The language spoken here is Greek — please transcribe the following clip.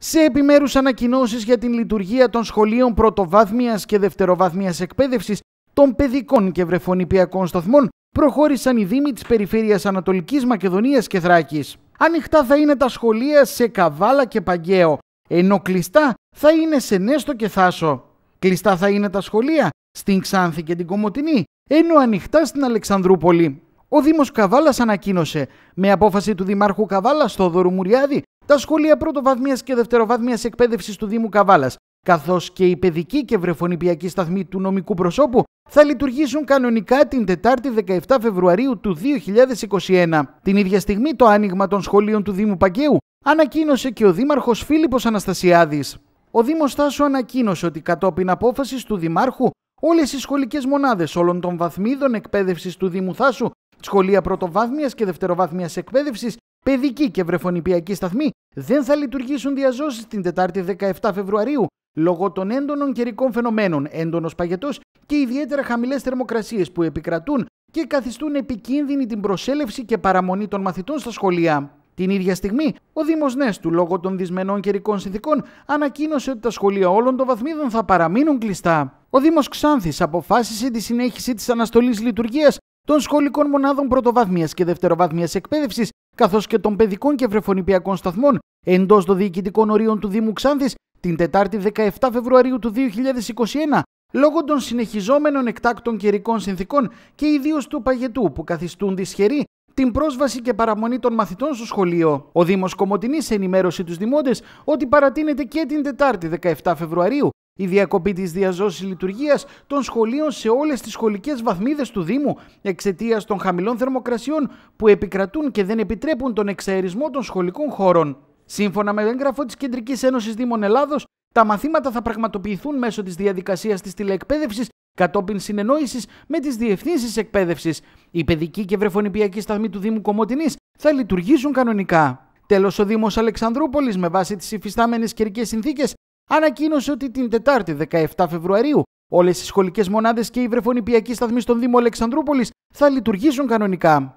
Σε επιμέρους ανακοινώσεις για την λειτουργία των σχολείων πρωτοβάθμιας και δευτεροβάθμιας εκπαίδευσης των παιδικών και βρεφονιπιακών σταθμών προχώρησαν οι Δήμοι της Περιφέρειας Ανατολικής Μακεδονίας και Θράκης. Ανοιχτά θα είναι τα σχολεία σε Καβάλα και Παγκαίο, ενώ κλειστά θα είναι σε Νέστο και Θάσο. Κλειστά θα είναι τα σχολεία στην Ξάνθη και την Κομωτινή, ενώ ανοιχτά στην Αλεξανδρούπολη. Ο Δήμος Καβάλας ανακοίνωσε με απόφαση του Δημάρχου Καβάλας, Θόδωρου Μουριάδη, τα σχολεία πρωτοβάθμιας και δευτεροβάθμιας εκπαίδευσης του Δήμου Καβάλας, καθώς και η παιδική και βρεφονιπιακή σταθμή του νομικού προσώπου θα λειτουργήσουν κανονικά την Τετάρτη 17 Φεβρουαρίου του 2021. Την ίδια στιγμή το άνοιγμα των σχολείων του Δήμου Παγκαίου ανακοίνωσε και ο Δήμαρχος Φίλιππος Αναστασιάδης. Ο Δήμος Θάσου ανακοίνωσε ότι κατόπιν απόφασης του Δημάρχου όλες οι σχολικές μονάδες όλων των βαθμίδων εκπαίδευσης του Δήμου Θάσου, σχολεία πρωτοβάθμιας και δευτεροβάθμιας εκπαίδευσης, παιδική και βρεφονιπιακή σταθμή δεν θα λειτουργήσουν διαζώσεις την Τετάρτη 17 Φεβρουαρίου λόγω των έντονων καιρικών φαινομένων, έντονος παγετός και ιδιαίτερα χαμηλές θερμοκρασίες που επικρατούν και καθιστούν επικίνδυνη την προσέλευση και παραμονή των μαθητών στα σχολεία. Την ίδια στιγμή, ο Δήμος Νέστου, λόγω των δυσμενών καιρικών συνθήκων, ανακοίνωσε ότι τα σχολεία όλων των βαθμίδων θα παραμείνουν κλειστά. Ο Δήμος Ξάνθης αποφάσισε τη συνέχιση της αναστολής λειτουργίας των σχολικών μονάδων πρωτοβάθμιας και δευτεροβάθμιας εκπαίδευσης, καθώς και των παιδικών και βρεφονιπιακών σταθμών εντός των διοικητικών ορίων του Δήμου Ξάνθης την Τετάρτη 17 Φεβρουαρίου του 2021 λόγω των συνεχιζόμενων εκτάκτων καιρικών συνθήκων και ιδίως του παγετού που καθιστούν δυσχερή την πρόσβαση και παραμονή των μαθητών στο σχολείο. Ο Δήμος Κομωτινής ενημέρωσε τους δημότε ότι παρατείνεται και την Τετάρτη 17 Φεβρουαρίου η διακοπή της διαζώσης λειτουργίας των σχολείων σε όλες τις σχολικές βαθμίδες του Δήμου εξαιτίας των χαμηλών θερμοκρασιών που επικρατούν και δεν επιτρέπουν τον εξαερισμό των σχολικών χώρων. Σύμφωνα με έγγραφο της Κεντρικής Ένωσης Δήμων Ελλάδος, τα μαθήματα θα πραγματοποιηθούν μέσω της διαδικασίας της τηλεεκπαίδευσης κατόπιν συνεννόησης με τις διευθύνσεις εκπαίδευσης. Η παιδική και βρεφονιπιακή σταθμή του Δήμου Κομωτινής θα λειτουργήσουν κανονικά. Τέλος, ο Δήμος Αλεξανδρούπολης, με βάση τις υφιστάμενες καιρικές συνθήκες, ανακοίνωσε ότι την Τετάρτη 17 Φεβρουαρίου όλες οι σχολικές μονάδες και η βρεφονιπιακή σταθμή στον Δήμο Αλεξανδρούπολης θα λειτουργήσουν κανονικά.